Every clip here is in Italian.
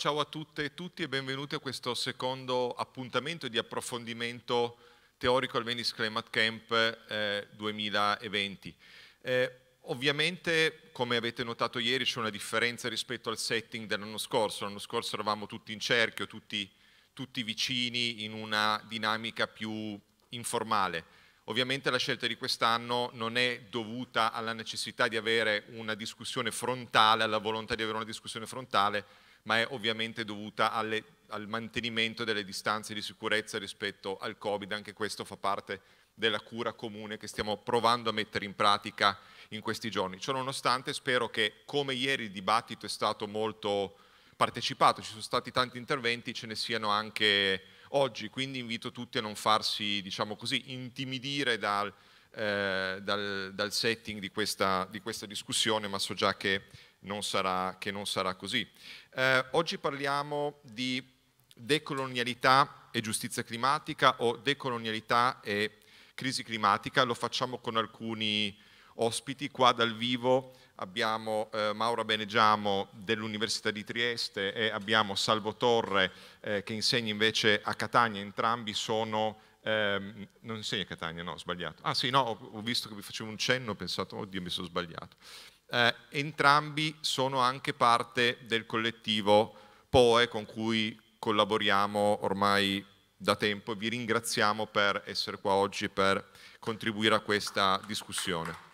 ciao a tutte e tutti e benvenuti a questo secondo appuntamento di approfondimento teorico al Venice Climate Camp eh, 2020. Eh, ovviamente, come avete notato ieri, c'è una differenza rispetto al setting dell'anno scorso. L'anno scorso eravamo tutti in cerchio, tutti, tutti vicini, in una dinamica più informale. Ovviamente la scelta di quest'anno non è dovuta alla necessità di avere una discussione frontale, alla volontà di avere una discussione frontale, ma è ovviamente dovuta alle, al mantenimento delle distanze di sicurezza rispetto al Covid, anche questo fa parte della cura comune che stiamo provando a mettere in pratica in questi giorni. Ciononostante spero che come ieri il dibattito è stato molto partecipato, ci sono stati tanti interventi, ce ne siano anche oggi, quindi invito tutti a non farsi, diciamo così, intimidire dal, eh, dal, dal setting di questa, di questa, discussione, ma so già che non sarà, che non sarà così. Eh, oggi parliamo di decolonialità e giustizia climatica o decolonialità e crisi climatica, lo facciamo con alcuni ospiti qua dal vivo abbiamo eh, Maura Benegiamo dell'Università di Trieste e abbiamo Salvo Torre eh, che insegna invece a Catania, entrambi sono... Ehm, non insegna a Catania, no, ho sbagliato. Ah sì, no, ho, ho visto che vi facevo un cenno, ho pensato, oddio, mi sono sbagliato. Eh, entrambi sono anche parte del collettivo POE con cui collaboriamo ormai da tempo e vi ringraziamo per essere qua oggi per contribuire a questa discussione.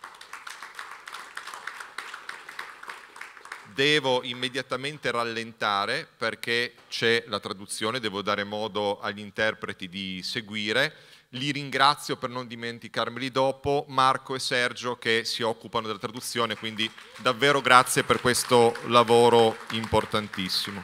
devo immediatamente rallentare perché c'è la traduzione, devo dare modo agli interpreti di seguire. Li ringrazio per non dimenticarmeli dopo, Marco e Sergio che si occupano della traduzione, quindi davvero grazie per questo lavoro importantissimo.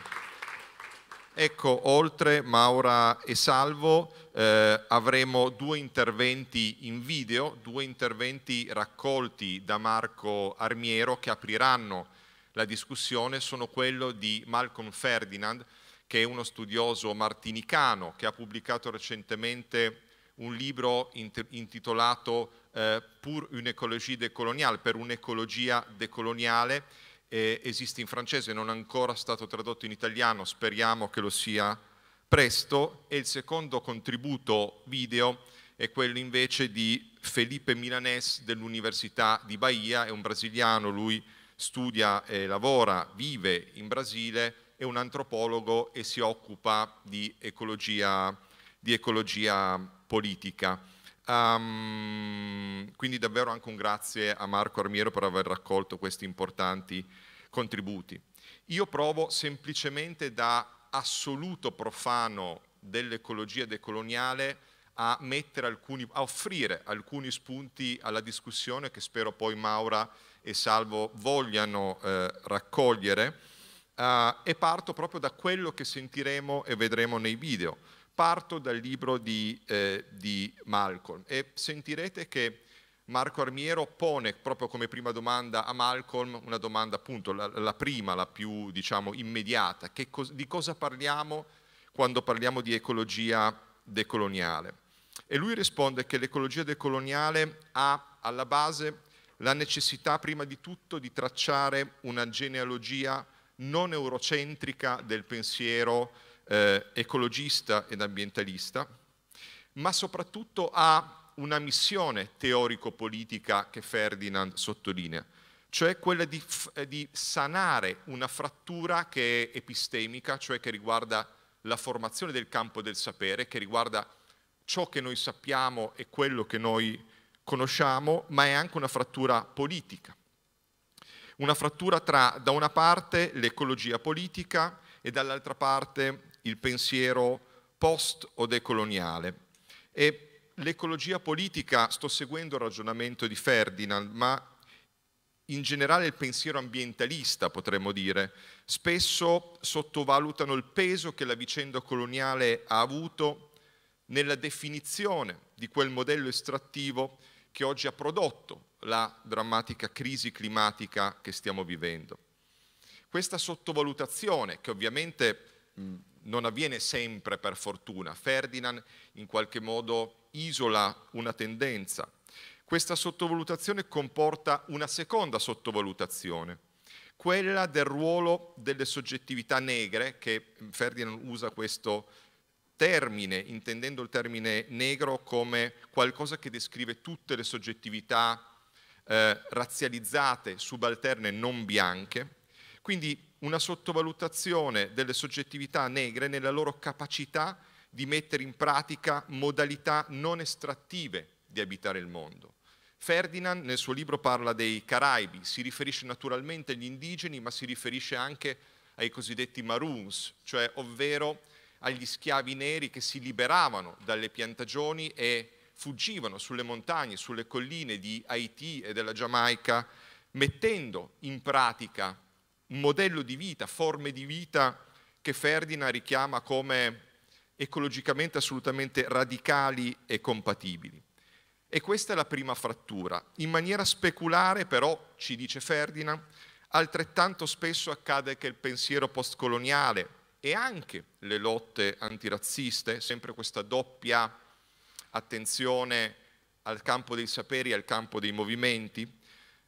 Ecco, oltre Maura e Salvo eh, avremo due interventi in video, due interventi raccolti da Marco Armiero che apriranno la discussione sono quello di Malcolm Ferdinand, che è uno studioso martinicano che ha pubblicato recentemente un libro intitolato eh, Pour une écologie décoloniale, per un'ecologia decoloniale, eh, esiste in francese, non è ancora stato tradotto in italiano, speriamo che lo sia presto, e il secondo contributo video è quello invece di Felipe Milanes dell'Università di Bahia, è un brasiliano, lui studia e lavora, vive in Brasile, è un antropologo e si occupa di ecologia, di ecologia politica. Um, quindi davvero anche un grazie a Marco Armiero per aver raccolto questi importanti contributi. Io provo semplicemente da assoluto profano dell'ecologia decoloniale a, alcuni, a offrire alcuni spunti alla discussione che spero poi Maura e Salvo vogliano eh, raccogliere eh, e parto proprio da quello che sentiremo e vedremo nei video. Parto dal libro di, eh, di Malcolm e sentirete che Marco Armiero pone proprio come prima domanda a Malcolm una domanda appunto la, la prima, la più diciamo immediata, cos di cosa parliamo quando parliamo di ecologia decoloniale? E lui risponde che l'ecologia decoloniale ha alla base la necessità prima di tutto di tracciare una genealogia non eurocentrica del pensiero eh, ecologista ed ambientalista, ma soprattutto ha una missione teorico-politica che Ferdinand sottolinea, cioè quella di, eh, di sanare una frattura che è epistemica, cioè che riguarda la formazione del campo del sapere, che riguarda ciò che noi sappiamo e quello che noi conosciamo, ma è anche una frattura politica. Una frattura tra, da una parte, l'ecologia politica e dall'altra parte il pensiero post o decoloniale. E l'ecologia politica, sto seguendo il ragionamento di Ferdinand, ma in generale il pensiero ambientalista, potremmo dire, spesso sottovalutano il peso che la vicenda coloniale ha avuto nella definizione di quel modello estrattivo che oggi ha prodotto la drammatica crisi climatica che stiamo vivendo. Questa sottovalutazione, che ovviamente non avviene sempre per fortuna, Ferdinand in qualche modo isola una tendenza, questa sottovalutazione comporta una seconda sottovalutazione, quella del ruolo delle soggettività negre, che Ferdinand usa questo termine, intendendo il termine negro come qualcosa che descrive tutte le soggettività eh, razzializzate, subalterne, non bianche. Quindi una sottovalutazione delle soggettività negre nella loro capacità di mettere in pratica modalità non estrattive di abitare il mondo. Ferdinand nel suo libro parla dei Caraibi, si riferisce naturalmente agli indigeni, ma si riferisce anche ai cosiddetti Maroons, cioè ovvero agli schiavi neri che si liberavano dalle piantagioni e fuggivano sulle montagne, sulle colline di Haiti e della Giamaica, mettendo in pratica un modello di vita, forme di vita che Ferdinand richiama come ecologicamente assolutamente radicali e compatibili. E questa è la prima frattura. In maniera speculare, però, ci dice Ferdinand, altrettanto spesso accade che il pensiero postcoloniale e anche le lotte antirazziste, sempre questa doppia attenzione al campo dei saperi e al campo dei movimenti,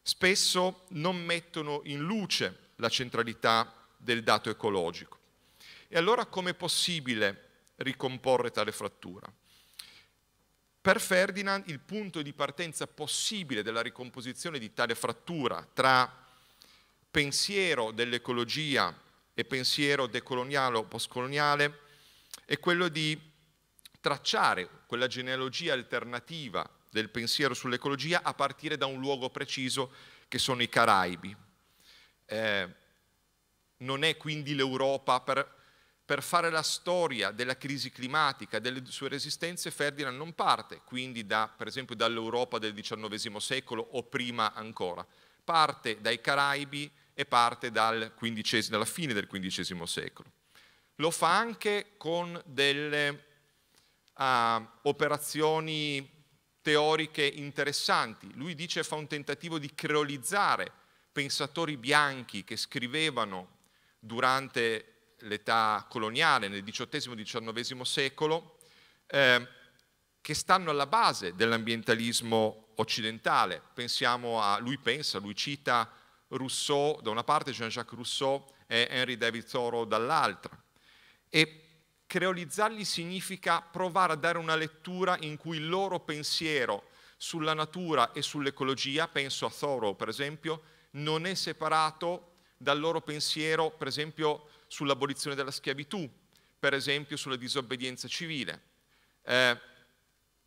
spesso non mettono in luce la centralità del dato ecologico. E allora com'è possibile ricomporre tale frattura? Per Ferdinand il punto di partenza possibile della ricomposizione di tale frattura tra pensiero dell'ecologia e pensiero decoloniale o postcoloniale è quello di tracciare quella genealogia alternativa del pensiero sull'ecologia a partire da un luogo preciso che sono i Caraibi. Eh, non è quindi l'Europa per, per fare la storia della crisi climatica, delle sue resistenze, Ferdinand non parte quindi da, per esempio dall'Europa del XIX secolo o prima ancora, parte dai Caraibi e parte dal dalla fine del XV secolo. Lo fa anche con delle uh, operazioni teoriche interessanti. Lui dice fa un tentativo di creolizzare pensatori bianchi che scrivevano durante l'età coloniale, nel XVIII e XIX secolo, eh, che stanno alla base dell'ambientalismo occidentale. Pensiamo a, lui pensa, lui cita Rousseau da una parte, Jean-Jacques Rousseau e Henry David Thoreau dall'altra. E creolizzarli significa provare a dare una lettura in cui il loro pensiero sulla natura e sull'ecologia, penso a Thoreau per esempio, non è separato dal loro pensiero, per esempio, sull'abolizione della schiavitù, per esempio sulla disobbedienza civile. Eh,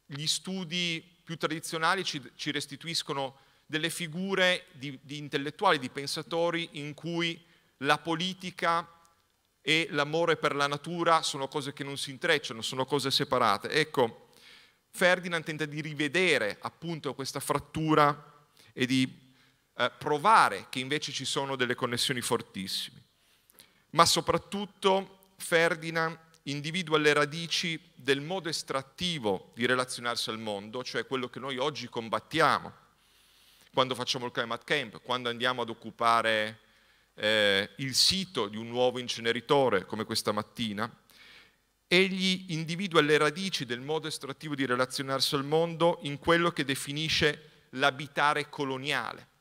gli studi più tradizionali ci, ci restituiscono delle figure di, di, intellettuali, di pensatori in cui la politica e l'amore per la natura sono cose che non si intrecciano, sono cose separate. Ecco, Ferdinand tenta di rivedere appunto questa frattura e di eh, provare che invece ci sono delle connessioni fortissime. Ma soprattutto Ferdinand individua le radici del modo estrattivo di relazionarsi al mondo, cioè quello che noi oggi combattiamo quando facciamo il climate camp, quando andiamo ad occupare eh, il sito di un nuovo inceneritore come questa mattina, egli individua le radici del modo estrattivo di relazionarsi al mondo in quello che definisce l'abitare coloniale.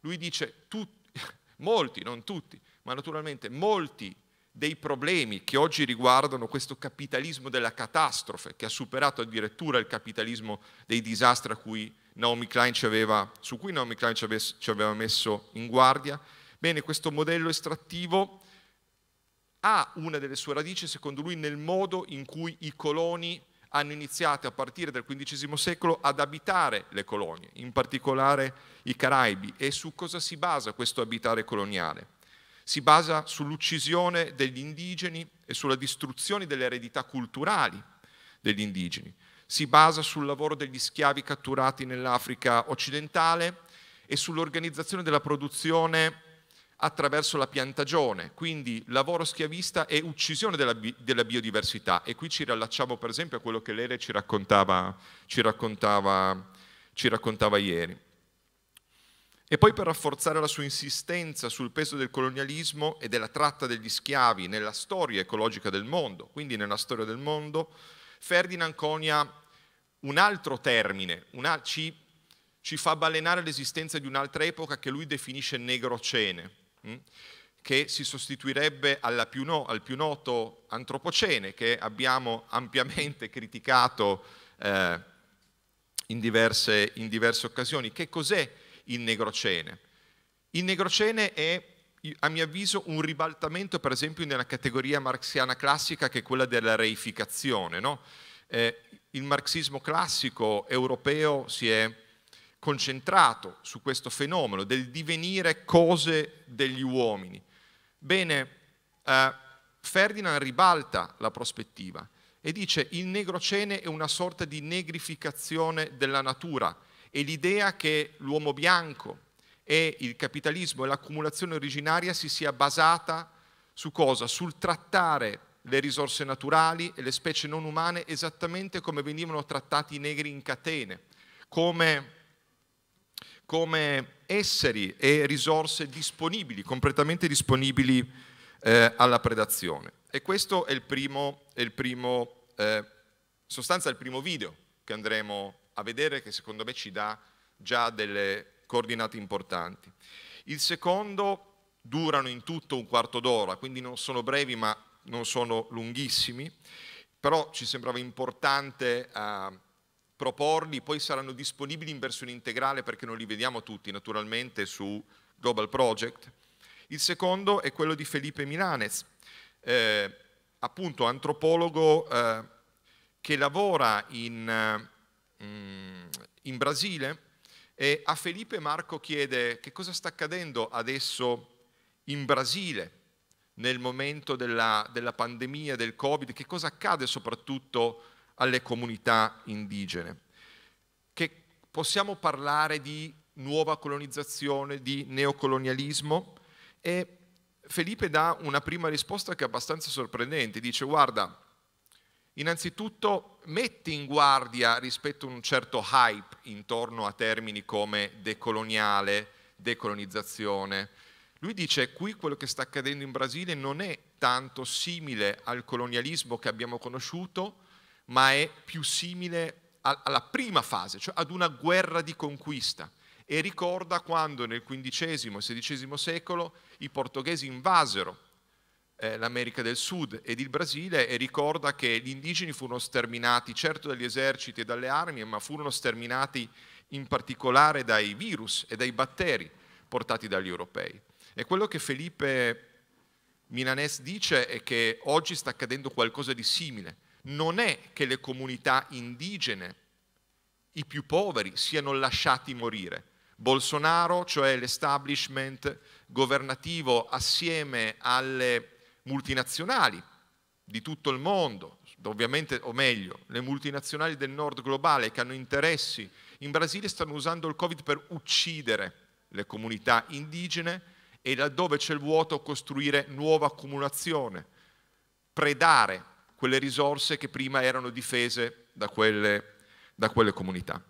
Lui dice, tutti, molti, non tutti, ma naturalmente molti dei problemi che oggi riguardano questo capitalismo della catastrofe, che ha superato addirittura il capitalismo dei disastri cui aveva, su cui Naomi Klein ci aveva, ci aveva messo in guardia, bene, questo modello estrattivo ha una delle sue radici, secondo lui, nel modo in cui i coloni hanno iniziato a partire dal XV secolo ad abitare le colonie, in particolare i Caraibi. E su cosa si basa questo abitare coloniale? Si basa sull'uccisione degli indigeni e sulla distruzione delle eredità culturali degli indigeni. Si basa sul lavoro degli schiavi catturati nell'Africa occidentale e sull'organizzazione della produzione attraverso la piantagione, quindi lavoro schiavista e uccisione della, della, biodiversità. E qui ci riallacciamo per esempio a quello che Lere ci raccontava, ci raccontava, ci raccontava ieri. E poi per rafforzare la sua insistenza sul peso del colonialismo e della tratta degli schiavi nella storia ecologica del mondo, quindi nella storia del mondo, Ferdinand conia un altro termine, una, ci, ci fa balenare l'esistenza di un'altra epoca che lui definisce negrocene che si sostituirebbe più no, al più noto antropocene che abbiamo ampiamente criticato eh, in, diverse, in diverse occasioni. Che cos'è il negrocene? Il negrocene è, a mio avviso, un ribaltamento, per esempio, nella categoria marxiana classica che è quella della reificazione. No? Eh, il marxismo classico europeo si è concentrato su questo fenomeno del divenire cose degli uomini. Bene, eh, Ferdinand ribalta la prospettiva e dice il negrocene è una sorta di negrificazione della natura e l'idea che l'uomo bianco e il capitalismo e l'accumulazione originaria si sia basata su cosa? Sul trattare le risorse naturali e le specie non umane esattamente come venivano trattati i negri in catene, come, come esseri e risorse disponibili, completamente disponibili eh, alla predazione. E questo è il primo, è il primo eh, sostanza, il primo video che andremo a vedere che secondo me ci dà già delle coordinate importanti. Il secondo durano in tutto un quarto d'ora, quindi non sono brevi ma non sono lunghissimi, però ci sembrava importante eh, proporli, poi saranno disponibili in versione integrale perché non li vediamo tutti naturalmente su Global Project. Il secondo è quello di Felipe Milanez, eh, appunto antropologo eh, che lavora in, mm, in Brasile e a Felipe Marco chiede che cosa sta accadendo adesso in Brasile nel momento della, della pandemia, del Covid, che cosa accade soprattutto alle comunità indigene. Che possiamo parlare di nuova colonizzazione, di neocolonialismo? E Felipe dà una prima risposta che è abbastanza sorprendente, dice guarda, innanzitutto metti in guardia rispetto a un certo hype intorno a termini come decoloniale, decolonizzazione, lui dice qui quello che sta accadendo in Brasile non è tanto simile al colonialismo che abbiamo conosciuto, ma è più simile alla prima fase, cioè ad una guerra di conquista. E ricorda quando nel XV e XVI secolo i portoghesi invasero eh, l'America del Sud ed il Brasile e ricorda che gli indigeni furono sterminati certo dagli eserciti e dalle armi, ma furono sterminati in particolare dai virus e dai batteri portati dagli europei. E quello che Felipe Milanès dice è che oggi sta accadendo qualcosa di simile. Non è che le comunità indigene, i più poveri, siano lasciati morire. Bolsonaro, cioè l'establishment governativo assieme alle multinazionali di tutto il mondo, ovviamente, o meglio, le multinazionali del nord globale che hanno interessi in Brasile stanno usando il Covid per uccidere le comunità indigene e laddove c'è il vuoto costruire nuova accumulazione, predare quelle risorse che prima erano difese da quelle, da quelle comunità.